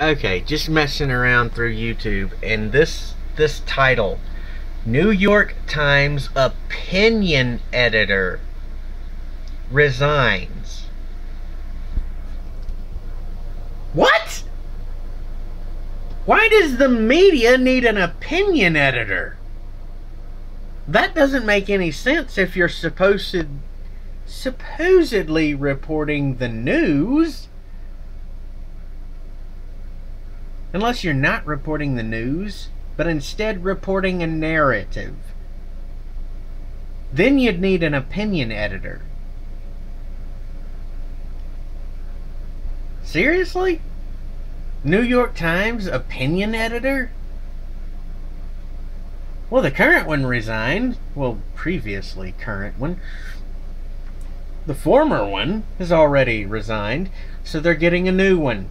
Okay, just messing around through YouTube, and this this title, New York Times opinion editor resigns. What? Why does the media need an opinion editor? That doesn't make any sense if you're supposed to supposedly reporting the news. Unless you're not reporting the news, but instead reporting a narrative. Then you'd need an opinion editor. Seriously? New York Times opinion editor? Well, the current one resigned. Well, previously current one. The former one has already resigned, so they're getting a new one.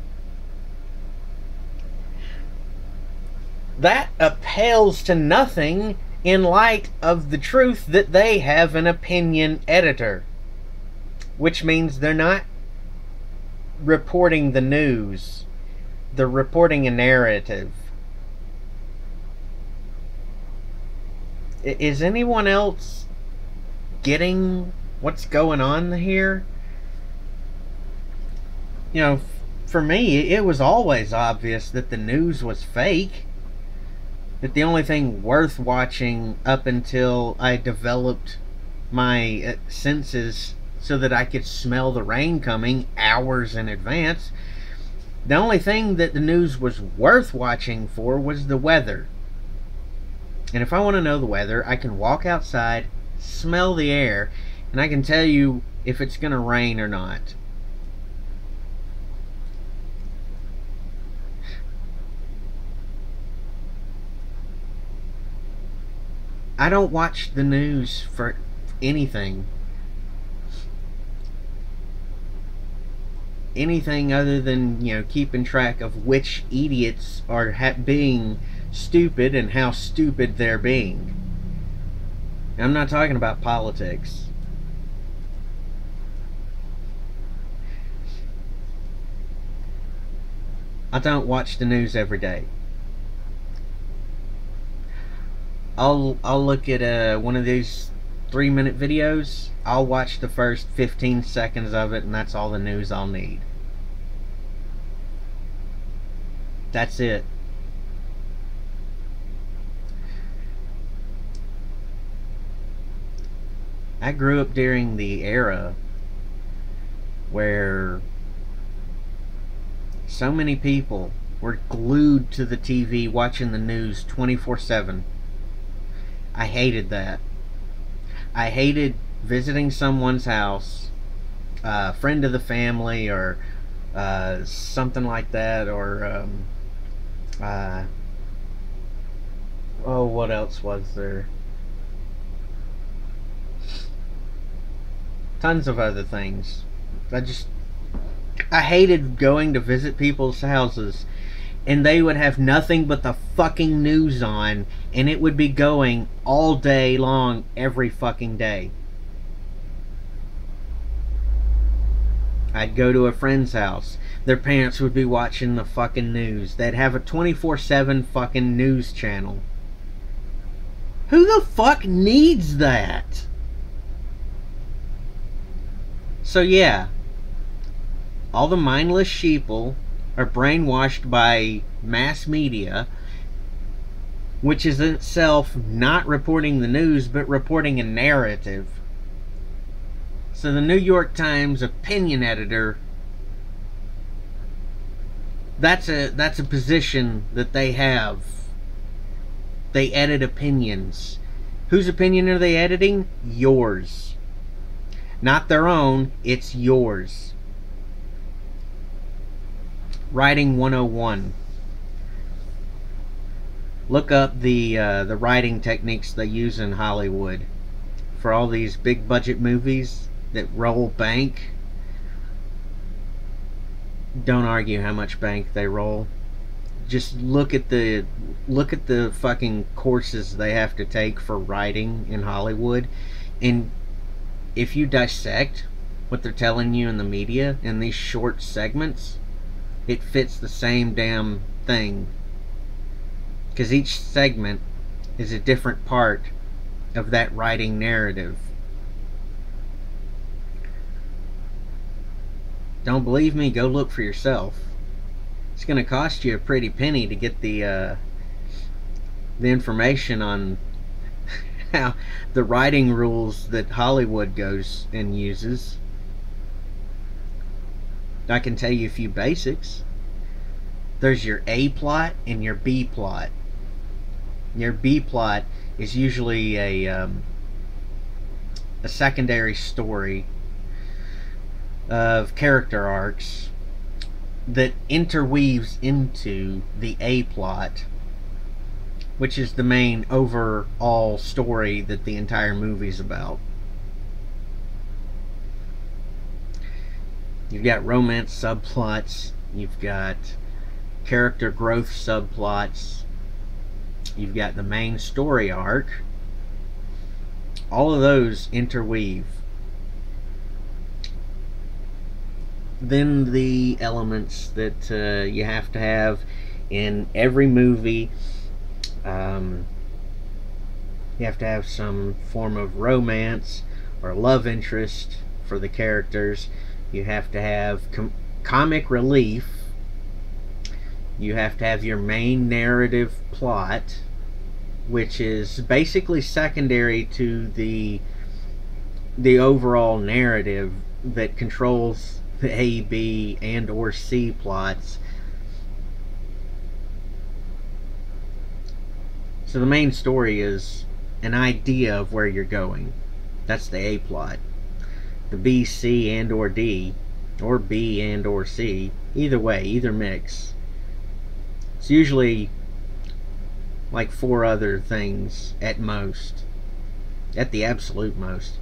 That appeals to nothing in light of the truth that they have an opinion editor. Which means they're not reporting the news, they're reporting a narrative. Is anyone else getting what's going on here? You know, for me, it was always obvious that the news was fake. That the only thing worth watching up until I developed my uh, senses so that I could smell the rain coming hours in advance. The only thing that the news was worth watching for was the weather. And if I want to know the weather, I can walk outside, smell the air, and I can tell you if it's going to rain or not. I don't watch the news for anything. Anything other than, you know, keeping track of which idiots are being stupid and how stupid they're being. I'm not talking about politics. I don't watch the news every day. I'll I'll look at uh, one of these three minute videos. I'll watch the first 15 seconds of it, and that's all the news I'll need. That's it. I grew up during the era where so many people were glued to the TV watching the news 24 7. I hated that. I hated visiting someone's house, a uh, friend of the family, or uh, something like that, or um, uh, oh, what else was there? tons of other things. I just I hated going to visit people's houses and they would have nothing but the fucking news on and it would be going all day long every fucking day. I'd go to a friend's house. Their parents would be watching the fucking news. They'd have a 24/7 fucking news channel. Who the fuck needs that? So yeah, all the mindless sheeple are brainwashed by mass media, which is itself not reporting the news but reporting a narrative. So the New York Times opinion editor that's a that's a position that they have. They edit opinions. Whose opinion are they editing? Yours. Not their own, it's yours. Writing 101. Look up the uh, the writing techniques they use in Hollywood for all these big budget movies that roll bank. Don't argue how much bank they roll. Just look at the look at the fucking courses they have to take for writing in Hollywood and if you dissect what they're telling you in the media in these short segments, it fits the same damn thing. Because each segment is a different part of that writing narrative. Don't believe me? Go look for yourself. It's going to cost you a pretty penny to get the uh, the information on how the writing rules that Hollywood goes and uses. I can tell you a few basics. There's your A plot and your B plot. Your B plot is usually a um, a secondary story of character arcs that interweaves into the A plot, which is the main overall story that the entire movie's about. You've got romance subplots, you've got character growth subplots, you've got the main story arc. All of those interweave. Then the elements that uh, you have to have in every movie. Um, you have to have some form of romance or love interest for the characters. You have to have com comic relief. You have to have your main narrative plot, which is basically secondary to the the overall narrative that controls the A, B, and or C plots. So the main story is an idea of where you're going. That's the A plot the B, C, and or D, or B and or C, either way, either mix. It's usually like four other things at most, at the absolute most.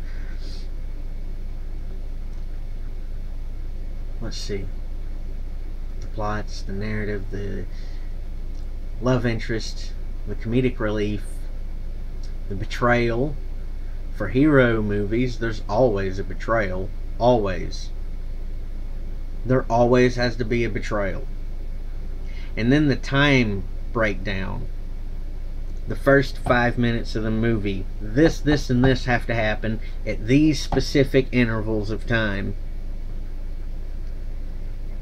Let's see. The plots, the narrative, the love interest, the comedic relief, the betrayal, for hero movies, there's always a betrayal. Always. There always has to be a betrayal. And then the time breakdown. The first five minutes of the movie. This, this, and this have to happen at these specific intervals of time.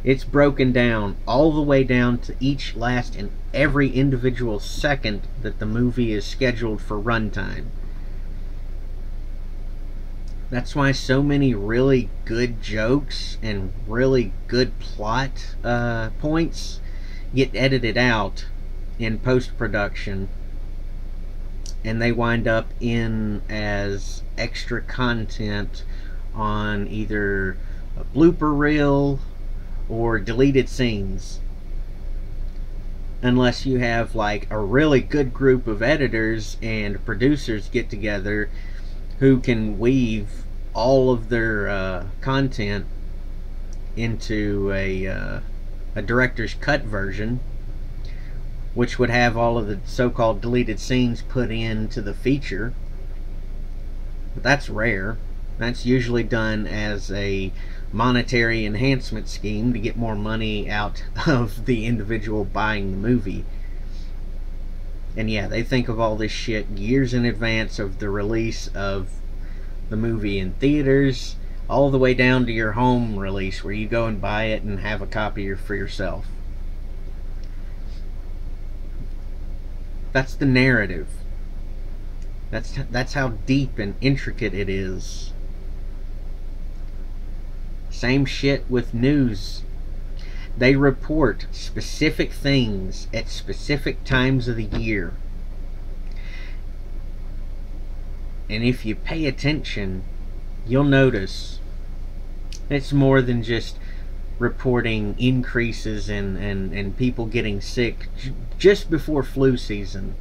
It's broken down all the way down to each last and every individual second that the movie is scheduled for runtime. That's why so many really good jokes and really good plot uh, points get edited out in post production and they wind up in as extra content on either a blooper reel or deleted scenes. Unless you have like a really good group of editors and producers get together who can weave all of their uh, content into a, uh, a director's cut version which would have all of the so-called deleted scenes put into the feature. But that's rare. That's usually done as a monetary enhancement scheme to get more money out of the individual buying the movie and yeah they think of all this shit years in advance of the release of the movie in theaters all the way down to your home release where you go and buy it and have a copy for yourself. That's the narrative. That's that's how deep and intricate it is. Same shit with news. They report specific things at specific times of the year. And if you pay attention, you'll notice it's more than just reporting increases in, in, in people getting sick just before flu season.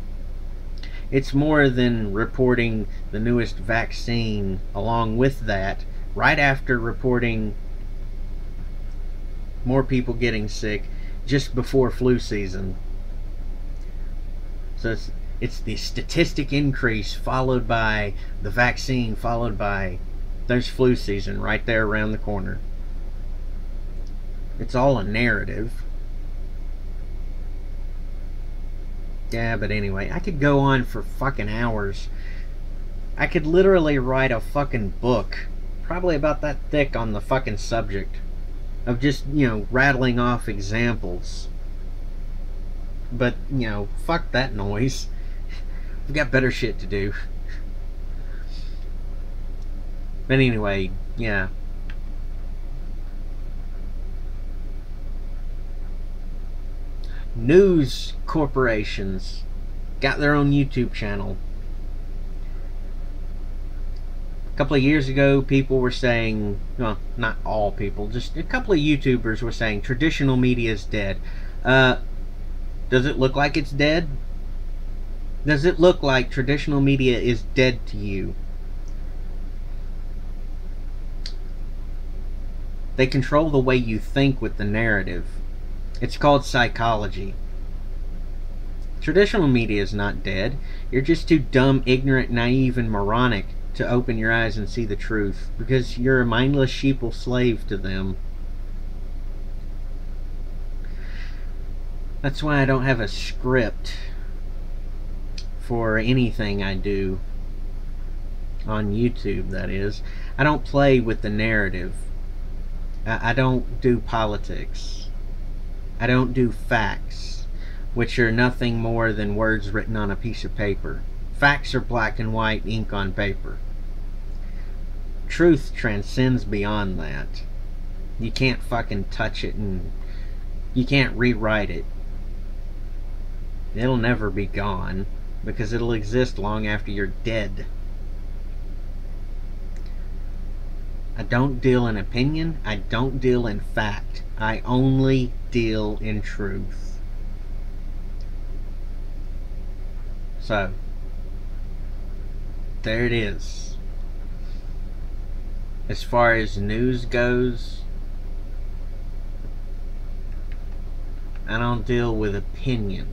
It's more than reporting the newest vaccine along with that, right after reporting more people getting sick just before flu season. So it's, it's the statistic increase followed by the vaccine, followed by there's flu season right there around the corner. It's all a narrative. Yeah, but anyway, I could go on for fucking hours. I could literally write a fucking book, probably about that thick on the fucking subject of just, you know, rattling off examples. But, you know, fuck that noise. We've got better shit to do. But anyway, yeah. News corporations got their own YouTube channel. A couple of years ago, people were saying, well, not all people, just a couple of YouTubers were saying traditional media is dead. Uh, does it look like it's dead? Does it look like traditional media is dead to you? They control the way you think with the narrative. It's called psychology. Traditional media is not dead. You're just too dumb, ignorant, naive, and moronic to open your eyes and see the truth because you're a mindless sheeple slave to them. That's why I don't have a script for anything I do on YouTube, that is. I don't play with the narrative. I, I don't do politics. I don't do facts, which are nothing more than words written on a piece of paper. Facts are black and white ink on paper. Truth transcends beyond that. You can't fucking touch it and you can't rewrite it. It'll never be gone because it'll exist long after you're dead. I don't deal in opinion. I don't deal in fact. I only deal in truth. So, there it is. As far as news goes, I don't deal with opinion.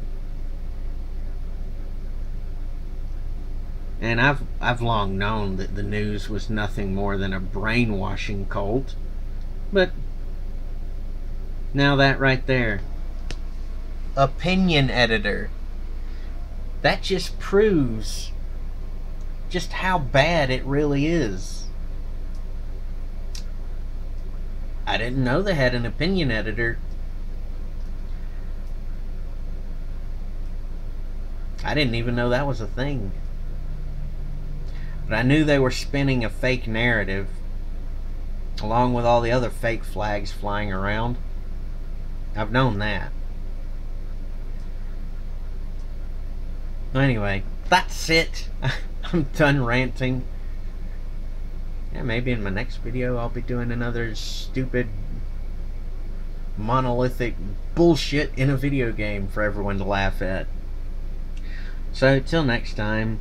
And I've I've long known that the news was nothing more than a brainwashing cult. But now that right there. Opinion editor. That just proves just how bad it really is. I didn't know they had an opinion editor. I didn't even know that was a thing. But I knew they were spinning a fake narrative along with all the other fake flags flying around. I've known that. Anyway, that's it. I'm done ranting. Yeah, maybe in my next video I'll be doing another stupid monolithic bullshit in a video game for everyone to laugh at. So, till next time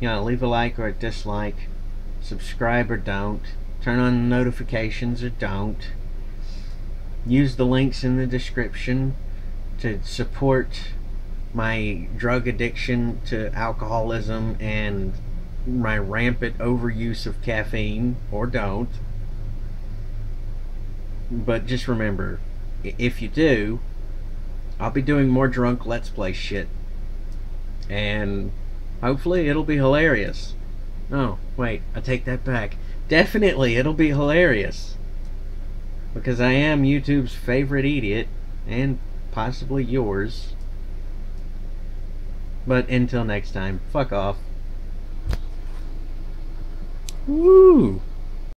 you know, leave a like or a dislike, subscribe or don't, turn on notifications or don't. Use the links in the description to support my drug addiction to alcoholism and my rampant overuse of caffeine or don't. But just remember, if you do, I'll be doing more drunk Let's Play shit. And Hopefully it'll be hilarious. Oh, wait, I take that back. Definitely it'll be hilarious. Because I am YouTube's favorite idiot, and possibly yours. But until next time, fuck off. Woo!